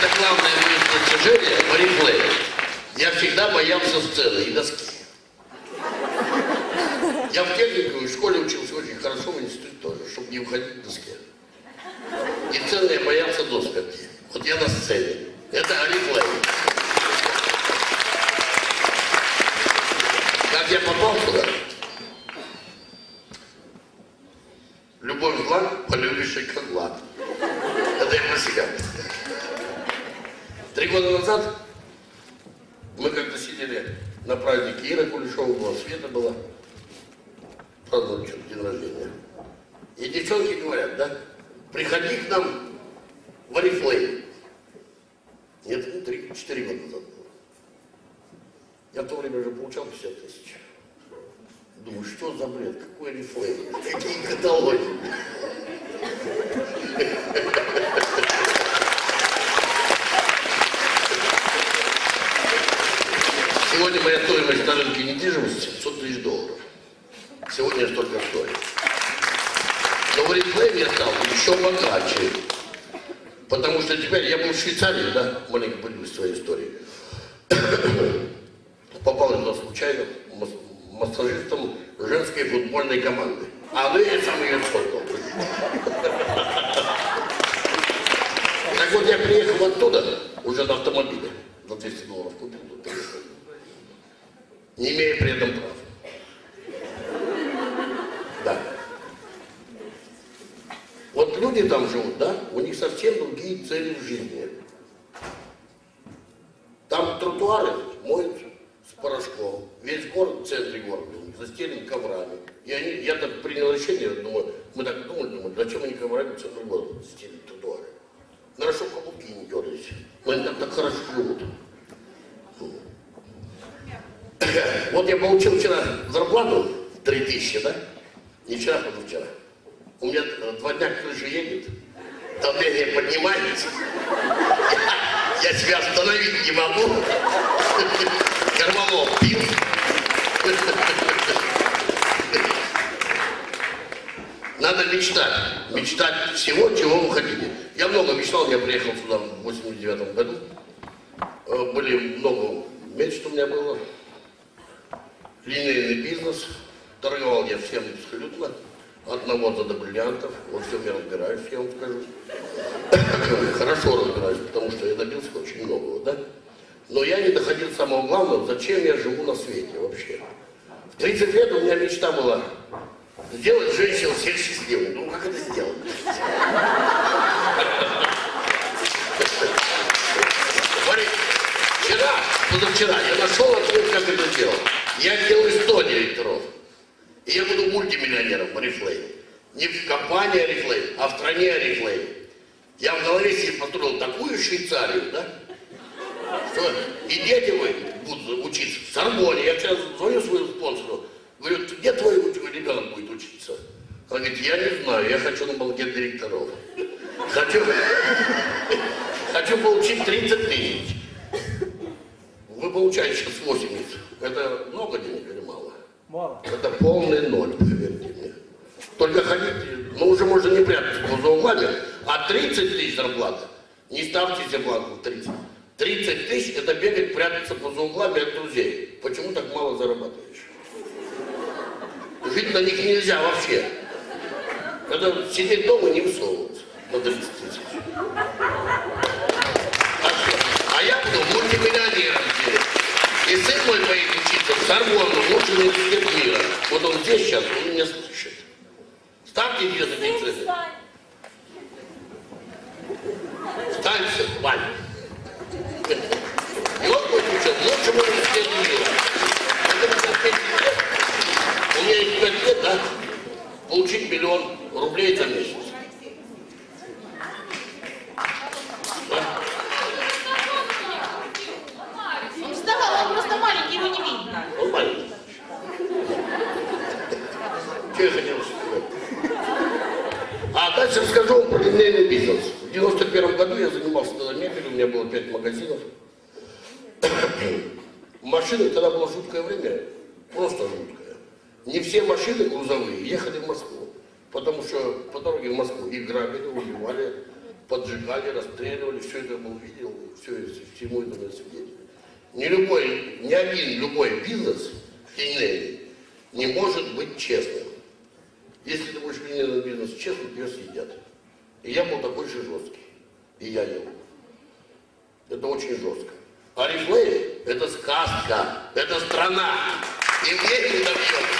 это главное достижение в Oriflame. Я всегда боялся сцены и доски. Я в технику и в школе учился очень хорошо, в институте тоже, чтобы не уходить в доске. И сцены я боялся до смерти. Вот я на сцене. Это Oriflame. Как я попал сюда? Любовь зла, полюбишь и козла. Три года назад мы как-то сидели на празднике Ира Кулешова была, Света была. Праздновали что-то день рождения. И девчонки говорят, да, приходи к нам в Oriflame. Нет, не три, четыре года назад было. Я в то время уже получал 50 тысяч. Думаю, что за бред, какой Oriflame, какие каталоги. Моя стоимость на рынке недвижимости 700 тысяч долларов. Сегодня столько стою. Но в Oriflame я стал еще богаче. Потому что теперь я был в Швейцарии, да, маленько поделюсь своей историей. Попал туда случайно мас- массажистом женской футбольной команды. А ну я сам ее создал. Так вот я приехал оттуда, уже на автомобиле, за 200 долларов купил. Не имея при этом прав. Да. Вот люди там живут, да, у них совсем другие цели в жизни. Там тротуары моют с порошком. Весь город в центре города застелен коврами. И они, я так принял решение, думаю, мы так думали, думали, зачем они коврами в центре города застелят тротуары? Чтобы каблуки не дергались. Но они там так хорошо живут. Вот я получил вчера зарплату 3000, да? Не вчера, позавчера. У меня э, два дня крыша едет, давление поднимается. Я, я себя остановить не могу. Карманов пил. Надо мечтать. Мечтать всего, чего вы хотите. Я много мечтал, я приехал сюда в 89 году. Э, Были много мечт у меня было. Линейный бизнес. Торговал я всем абсолютно. Навоза до бриллиантов. Во всем я разбираюсь, я вам скажу. Хорошо разбираюсь, потому что я добился очень многого, да? Но я не доходил до самого главного, зачем я живу на свете вообще. В 30 лет у меня мечта была сделать женщин всех счастливыми. Ну, как это сделать? Смотри, вчера, позавчера я нашел ответ, как это делать. Я делаю 100 директоров. И я буду мультимиллионером в Oriflame. Не в компании Oriflame, а в стране Oriflame. Я в голове себе построил такую Швейцарию, да? Что и дети мои будут учиться в Сорбоне. Я сейчас звоню своему спонсору, говорю, где твой ребенок будет учиться? Он говорит, я не знаю, я хочу на банкет директоров. Хочу, хочу получить 30 тысяч. Вы получаете сейчас 80. Это много денег или мало? Мало. Это полный ноль, поверьте мне. Только ходите, ну уже можно не прятаться за углами, а 30 тысяч зарплата. Не ставьте себе планку в 30. 30 тысяч это бегать, прятаться за углами от друзей. Почему так мало зарабатываешь? Жить на них нельзя вообще. Надо сидеть дома и не высовываться на 30 тысяч. Что, А я буду мультимиллионером. И сын мой поедет учиться в Сорбонну, лучший университет мира. Вот он здесь сейчас, он меня слышит. Ставьте ее за цены. Станься, Вань. И он будет учиться в лучшем университете мира. Это на пять лет. У меня есть пять лет, да? Получить миллион рублей за месяц. Да? Он вставал, он просто маленький, его не видно. Он маленький. Что я хотел сказать? А дальше расскажу вам про линейный бизнес. В 91 году я занимался тогда мебелью, у меня было 5 магазинов. Машины тогда было жуткое время, просто жуткое. Не все машины грузовые ехали в Москву, потому что по дороге в Москву их грабили, убивали, поджигали, расстреливали, все это я был видел, все это, всему этому свидетель. Ни любой, ни один любой бизнес криминальный не может быть честным. Если ты будешь криминальный бизнес честным, тебя съедят. И я был такой же жесткий. И я ел. Это очень жестко. Арифлейм – это сказка, это страна. И мне не добьем